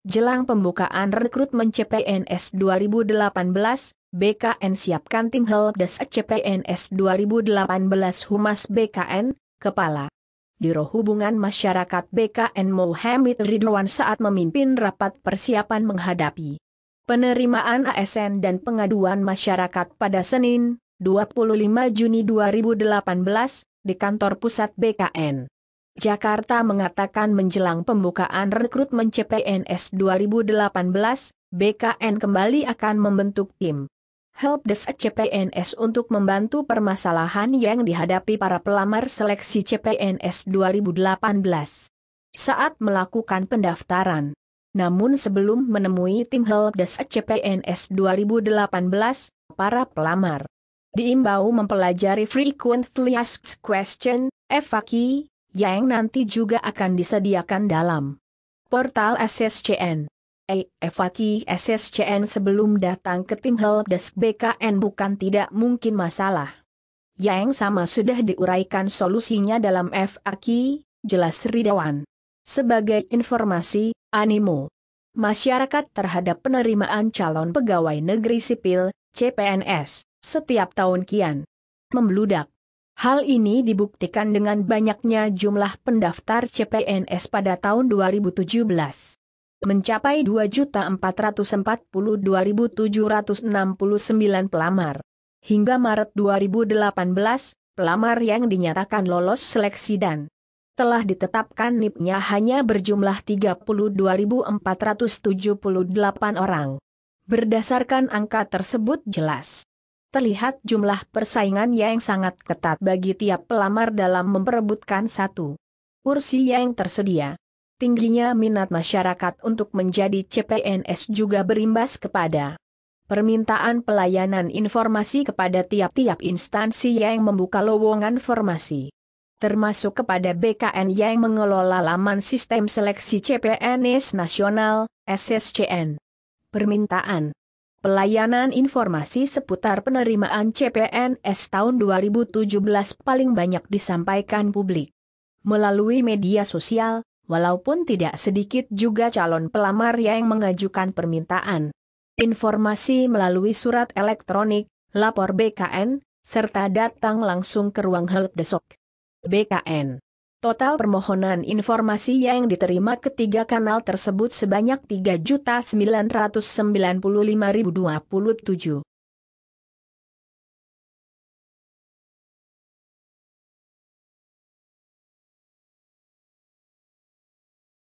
Jelang pembukaan rekrutmen CPNS 2018, BKN siapkan tim helpdesk CPNS 2018 Humas BKN, Kepala Biro Hubungan Masyarakat BKN Mohamid Ridwan saat memimpin rapat persiapan menghadapi penerimaan ASN dan pengaduan masyarakat pada Senin, 25 Juni 2018, di kantor pusat BKN. Jakarta mengatakan menjelang pembukaan rekrutmen CPNS 2018, BKN kembali akan membentuk tim Helpdesk CPNS untuk membantu permasalahan yang dihadapi para pelamar seleksi CPNS 2018 saat melakukan pendaftaran. Namun sebelum menemui tim Helpdesk CPNS 2018, para pelamar diimbau mempelajari Frequently Asked Question, FAQ, yang nanti juga akan disediakan dalam portal SSCN. Evaki SSCN sebelum datang ke tim helpdesk BKN bukan tidak mungkin masalah. Yang sama sudah diuraikan solusinya dalam FAQ, jelas Ridawan. Sebagai informasi, animo masyarakat terhadap penerimaan calon pegawai negeri sipil, CPNS, setiap tahun kian membludak. Hal ini dibuktikan dengan banyaknya jumlah pendaftar CPNS pada tahun 2017 mencapai 2.442.769 pelamar. Hingga Maret 2018, pelamar yang dinyatakan lolos seleksi dan telah ditetapkan NIP-nya hanya berjumlah 32.478 orang. Berdasarkan angka tersebut jelas. Terlihat jumlah persaingan yang sangat ketat bagi tiap pelamar dalam memperebutkan satu kursi yang tersedia. Tingginya minat masyarakat untuk menjadi CPNS juga berimbas kepada permintaan pelayanan informasi kepada tiap-tiap instansi yang membuka lowongan formasi. Termasuk kepada BKN yang mengelola laman sistem seleksi CPNS nasional, SSCN. Permintaan Pelayanan informasi seputar penerimaan CPNS tahun 2017 paling banyak disampaikan publik melalui media sosial, walaupun tidak sedikit juga calon pelamar yang mengajukan permintaan. Informasi melalui surat elektronik, lapor BKN, serta datang langsung ke ruang helpdesk BKN. Total permohonan informasi yang diterima ketiga kanal tersebut sebanyak 3.995.027.